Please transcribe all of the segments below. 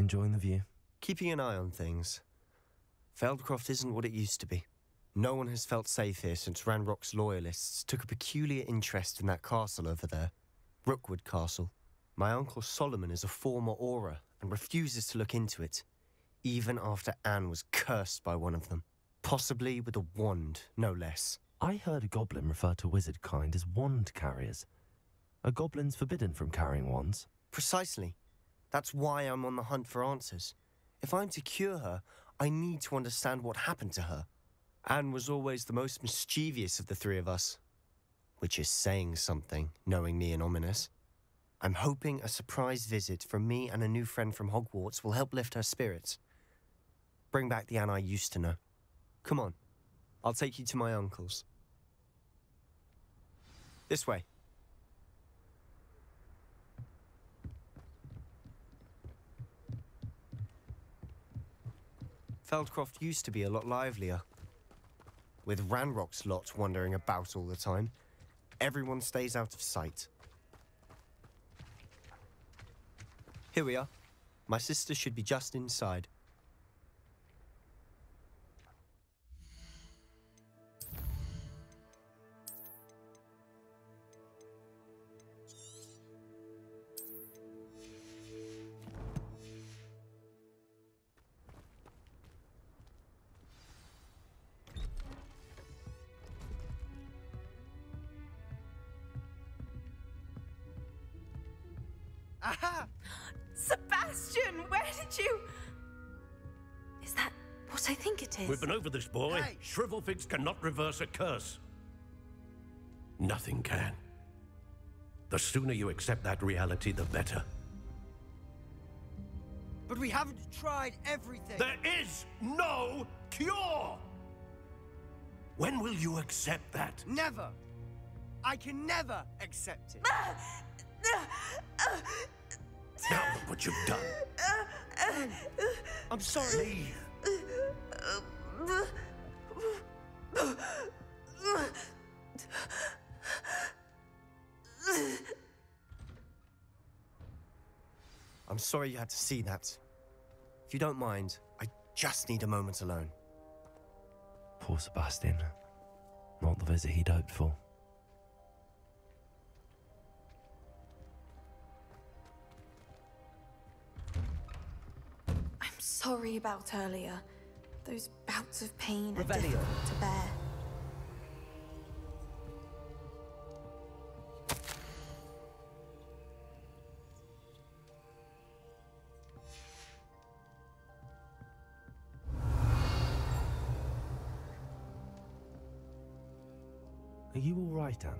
Enjoying the view? Keeping an eye on things. Feldcroft isn't what it used to be. No one has felt safe here since Ranrock's loyalists took a peculiar interest in that castle over there. Rookwood Castle. My uncle Solomon is a former Auror and refuses to look into it, even after Anne was cursed by one of them. Possibly with a wand, no less. I heard a goblin refer to wizard kind as wand carriers. Are goblins forbidden from carrying wands? Precisely. That's why I'm on the hunt for answers. If I'm to cure her, I need to understand what happened to her. Anne was always the most mischievous of the three of us. Which is saying something, knowing me and Ominis. I'm hoping a surprise visit from me and a new friend from Hogwarts will help lift her spirits. Bring back the Anne I used to know. Come on. I'll take you to my uncle's. This way. Feldcroft used to be a lot livelier. With Ranrock's lot wandering about all the time, everyone stays out of sight. Here we are. My sister should be just inside. Boy. Hey! Shrivelfix cannot reverse a curse. Nothing can. The sooner you accept that reality, the better. But we haven't tried everything. There is no cure! When will you accept that? Never. I can never accept it. Now look what you've done. I'm sorry. Leave. I'm sorry you had to see that. If you don't mind, I just need a moment alone. Poor Sebastian. Not the visit he'd hoped for. I'm sorry about earlier. Those bouts of pain are Revelio. difficult to bear. Are you all right, Anne?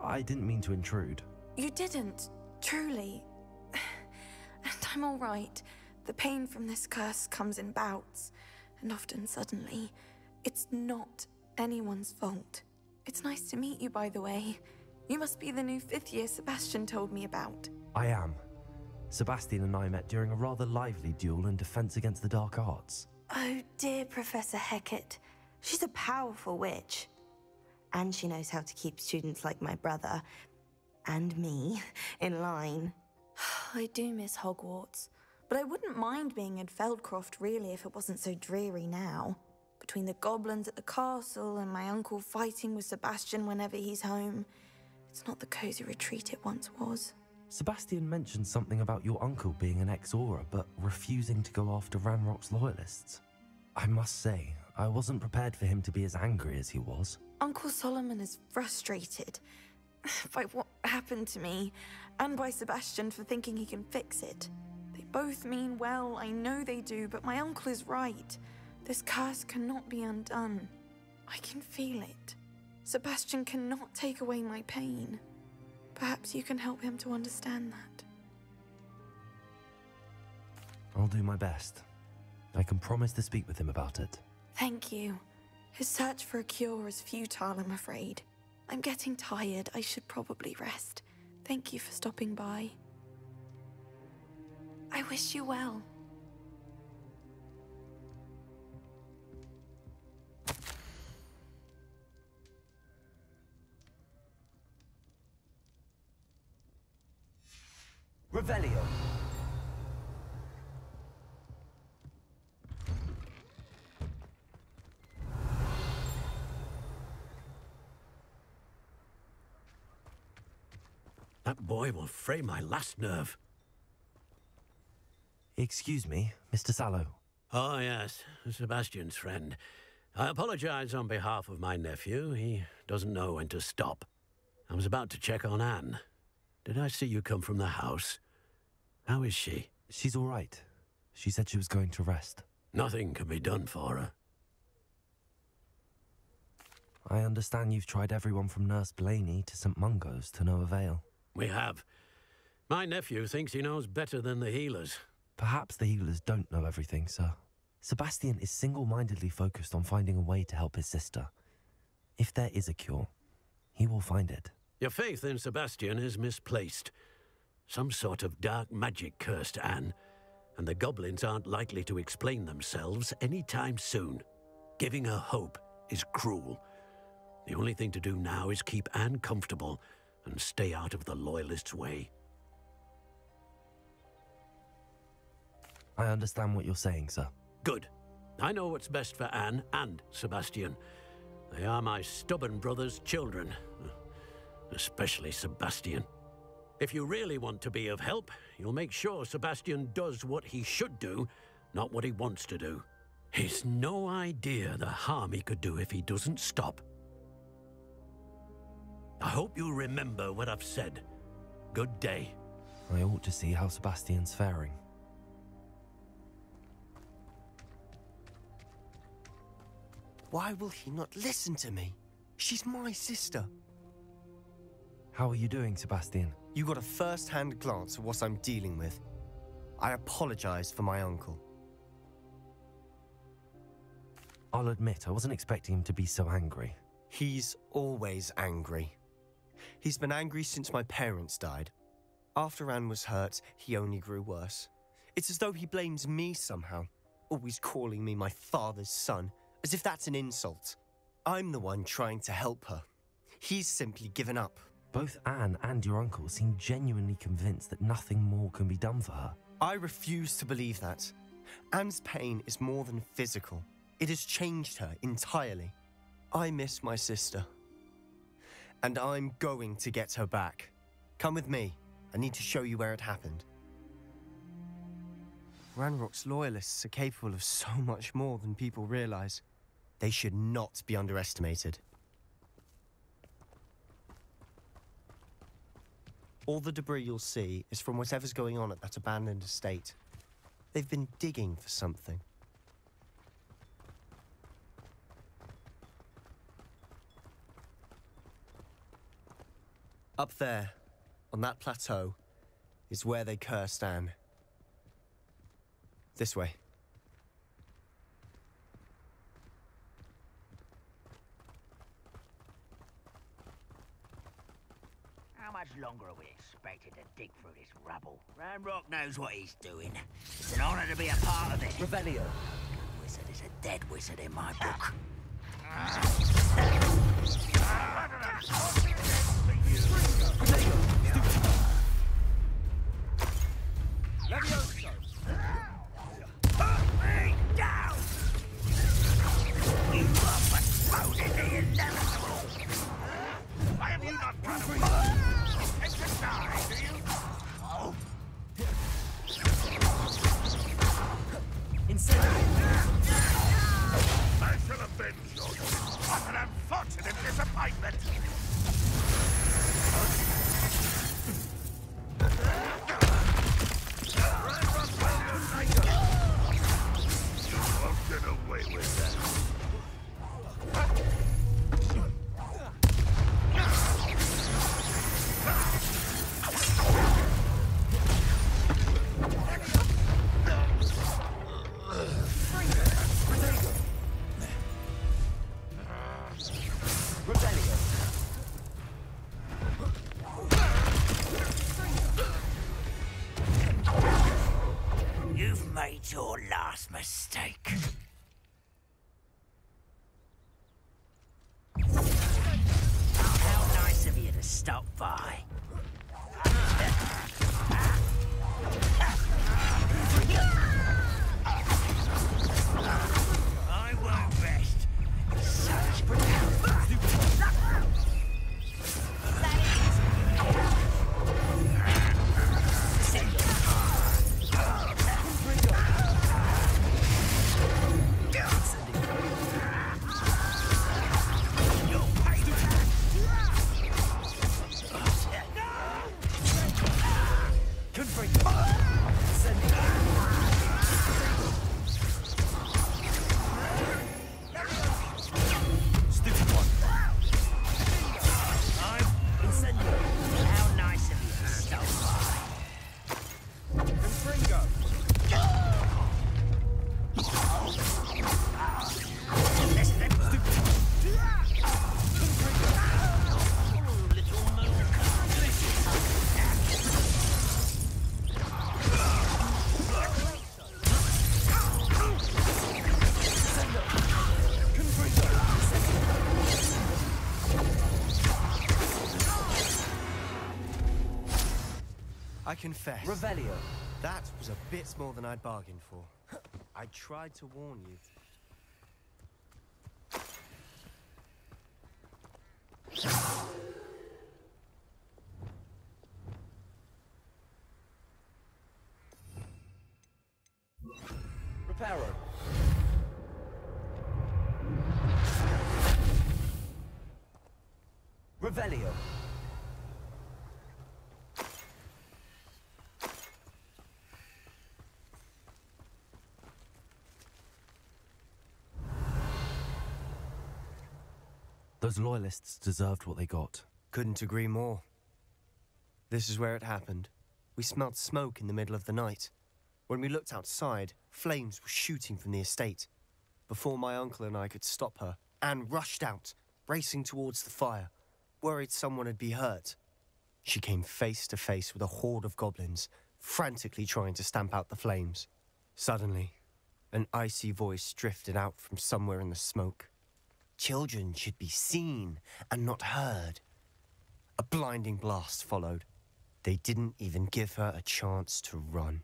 I I didn't mean to intrude. You didn't, truly. And I'm all right. The pain from this curse comes in bouts, and often suddenly. It's not anyone's fault. It's nice to meet you, by the way. You must be the new fifth year Sebastian told me about. I am. Sebastian and I met during a rather lively duel in defense against the dark arts. Oh, dear Professor Hecat. She's a powerful witch. And she knows how to keep students like my brother and me in line. I do miss Hogwarts, but I wouldn't mind being in Feldcroft really if it wasn't so dreary now. Between the goblins at the castle and my uncle fighting with Sebastian whenever he's home, it's not the cozy retreat it once was. Sebastian mentioned something about your uncle being an ex-Auror, but refusing to go after Ranrock's loyalists. I must say, I wasn't prepared for him to be as angry as he was. Uncle Solomon is frustrated by what happened to me and by Sebastian for thinking he can fix it. Both mean well, I know they do, but my uncle is right. This curse cannot be undone. I can feel it. Sebastian cannot take away my pain. Perhaps you can help him to understand that. I'll do my best. I can promise to speak with him about it. Thank you. His search for a cure is futile, I'm afraid. I'm getting tired. I should probably rest. Thank you for stopping by. I wish you well. Revelio. That boy will fray my last nerve. Excuse me, Mr. Sallow. Oh, yes, Sebastian's friend. I apologize on behalf of my nephew. He doesn't know when to stop. I was about to check on Anne. Did I see you come from the house? How is she? She's all right. She said she was going to rest. Nothing can be done for her. I understand you've tried everyone from Nurse Blaney to St. Mungo's to no avail. We have. My nephew thinks he knows better than the healers. Perhaps the healers don't know everything, sir. Sebastian is single mindedly focused on finding a way to help his sister. If there is a cure, he will find it. Your faith in Sebastian is misplaced. Some sort of dark magic cursed Anne, and the goblins aren't likely to explain themselves anytime soon. Giving her hope is cruel. The only thing to do now is keep Anne comfortable and stay out of the Loyalists' way. I understand what you're saying, sir. Good. I know what's best for Anne and Sebastian. They are my stubborn brother's children. Especially Sebastian. If you really want to be of help, you'll make sure Sebastian does what he should do, not what he wants to do. He's no idea the harm he could do if he doesn't stop. I hope you remember what I've said. Good day. I ought to see how Sebastian's faring. Why will he not listen to me? She's my sister. How are you doing, Sebastian? You got a first hand glance at what I'm dealing with. I apologize for my uncle. I'll admit, I wasn't expecting him to be so angry. He's always angry. He's been angry since my parents died. After Anne was hurt, he only grew worse. It's as though he blames me somehow, always calling me my father's son, as if that's an insult. I'm the one trying to help her. He's simply given up. Both Anne and your uncle seem genuinely convinced that nothing more can be done for her. I refuse to believe that. Anne's pain is more than physical. It has changed her entirely. I miss my sister. And I'm going to get her back. Come with me. I need to show you where it happened. Ranrock's loyalists are capable of so much more than people realize. They should not be underestimated. All the debris you'll see is from whatever's going on at that abandoned estate. They've been digging for something. Up there, on that plateau, is where they cursed Anne. This way. How much longer are we expected to dig through this rubble? Ranrock knows what he's doing. It's an honor to be a part of it. Revelio. Wizard is a dead wizard in my book. Ah. Down! Confess. Revelio. That was a bit more than I'd bargained for. I tried to warn you. Reparo. Revelio. Those loyalists deserved what they got. Couldn't agree more. This is where it happened. We smelled smoke in the middle of the night. When we looked outside, flames were shooting from the estate. Before my uncle and I could stop her, Anne rushed out, racing towards the fire, worried someone had been hurt. She came face to face with a horde of goblins, frantically trying to stamp out the flames. Suddenly, an icy voice drifted out from somewhere in the smoke. Children should be seen and not heard. A blinding blast followed. They didn't even give her a chance to run.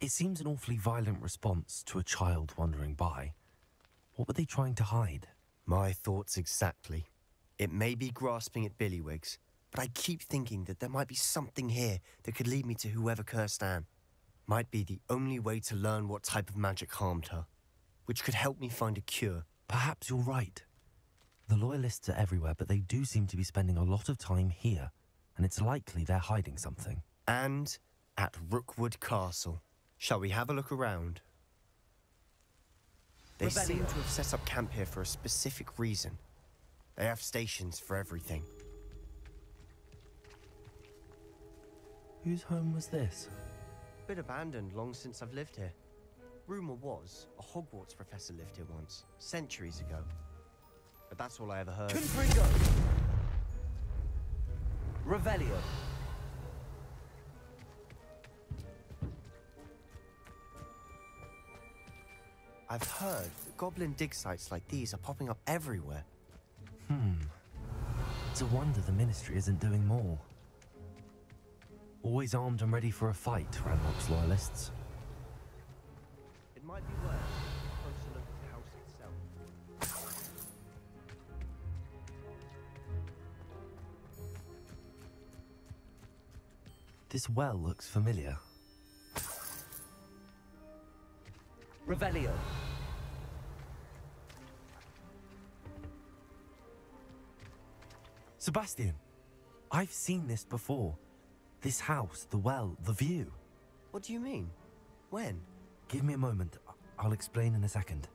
It seems an awfully violent response to a child wandering by. What were they trying to hide? My thoughts exactly. It may be grasping at Billywigs, but I keep thinking that there might be something here that could lead me to whoever cursed Anne. Might be the only way to learn what type of magic harmed her, which could help me find a cure. Perhaps you're right. The Loyalists are everywhere, but they do seem to be spending a lot of time here, and it's likely they're hiding something. And at Rookwood Castle. Shall we have a look around? They seem to have set up camp here for a specific reason. They have stations for everything. Whose home was this? Been abandoned long since I've lived here. Rumour was a Hogwarts professor lived here once, centuries ago. But that's all I ever heard. Confringo! Revelio. I've heard that goblin dig sites like these are popping up everywhere. Hmm. It's a wonder the Ministry isn't doing more. Always armed and ready for a fight, Ranrock's Loyalists. It might be worth a closer look at the house itself. This well looks familiar. Revelio. Sebastian, I've seen this before. This house, the well, the view. What do you mean? When? Give me a moment. I'll explain in a second.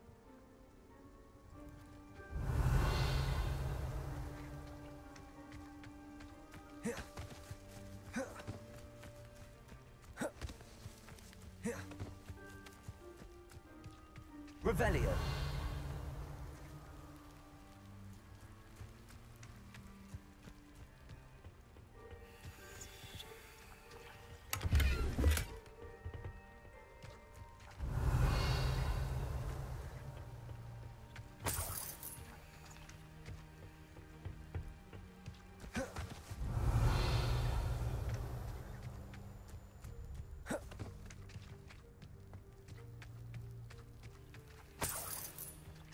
Revelio.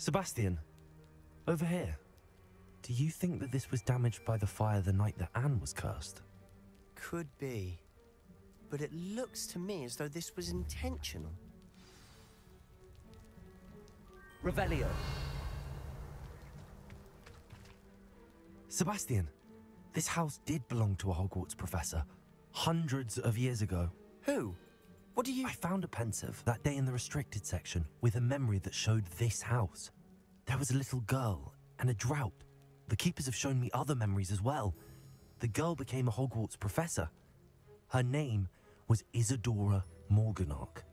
Sebastian, over here. Do you think that this was damaged by the fire the night that Anne was cursed? Could be. But it looks to me as though this was intentional. Revelio. Sebastian, this house did belong to a Hogwarts professor hundreds of years ago. Who? What do you. I found a Pensieve that day in the restricted section with a memory that showed this house. There was a little girl and a drought. The keepers have shown me other memories as well. The girl became a Hogwarts professor. Her name was Isidora Morganach.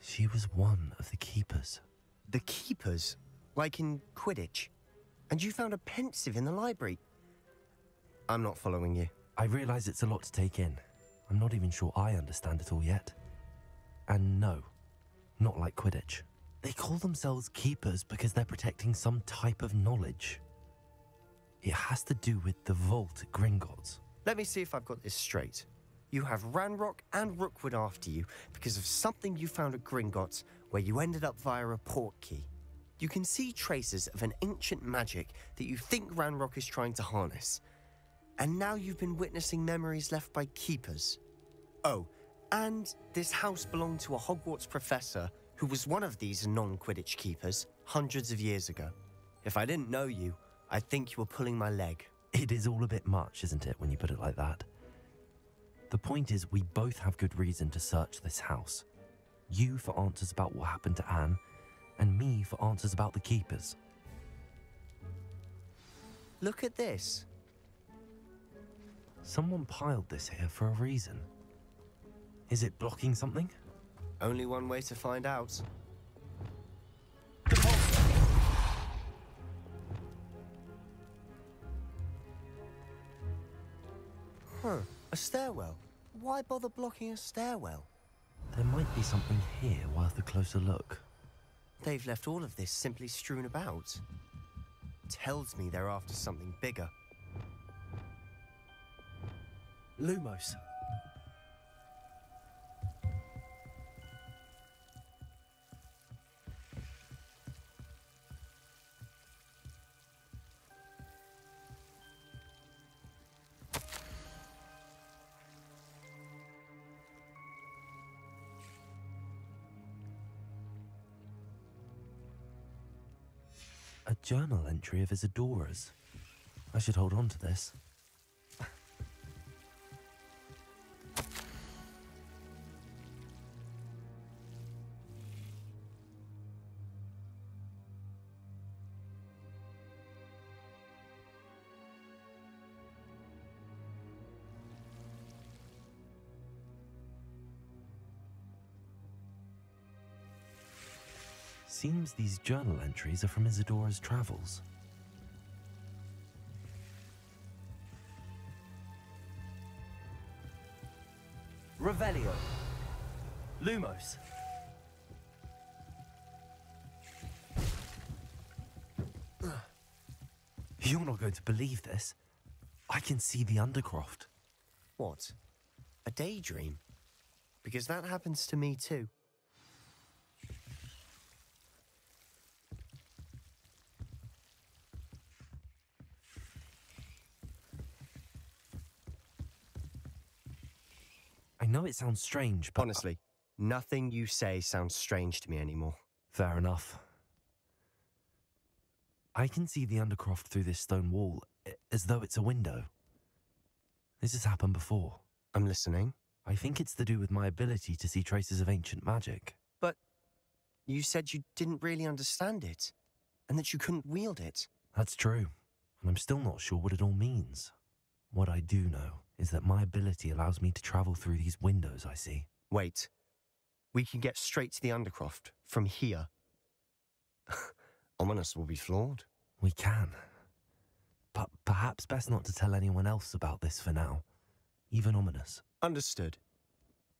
She was one of the keepers. The keepers? Like in Quidditch? And you found a Pensieve in the library? I'm not following you. I realize it's a lot to take in. I'm not even sure I understand it all yet. And no, not like Quidditch. They call themselves keepers because they're protecting some type of knowledge. It has to do with the vault at Gringotts. Let me see if I've got this straight. You have Ranrock and Rookwood after you because of something you found at Gringotts where you ended up via a Portkey. You can see traces of an ancient magic that you think Ranrock is trying to harness. And now you've been witnessing memories left by keepers. Oh, and this house belonged to a Hogwarts professor who was one of these non Quidditch keepers hundreds of years ago. If I didn't know you, I'd think you were pulling my leg. It is all a bit much, isn't it, when you put it like that? The point is, we both have good reason to search this house. You for answers about what happened to Anne, and me for answers about the keepers. Look at this. Someone piled this here for a reason. Is it blocking something? Only one way to find out. Huh, a stairwell. Why bother blocking a stairwell? There might be something here worth a closer look. They've left all of this simply strewn about. Tells me they're after something bigger. Lumos. A journal entry of Isidora's. I should hold on to this. Seems these journal entries are from Isidora's travels. Revelio. Lumos. You're not going to believe this. I can see the Undercroft. What? A daydream? Because that happens to me too. Know it sounds strange, but. Honestly, nothing you say sounds strange to me anymore. Fair enough. I can see the Undercroft through this stone wall as though it's a window. This has happened before. I'm listening. I think it's to do with my ability to see traces of ancient magic. But you said you didn't really understand it, and that you couldn't wield it. That's true, and I'm still not sure what it all means. What I do know is that my ability allows me to travel through these windows I see. Wait. We can get straight to the Undercroft from here. Ominis will be floored. We can. But perhaps best not to tell anyone else about this for now. Even Ominis. Understood.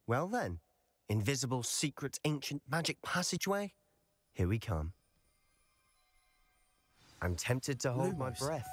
Well then, invisible, secret, ancient magic passageway? Here we come. I'm tempted to hold my breath.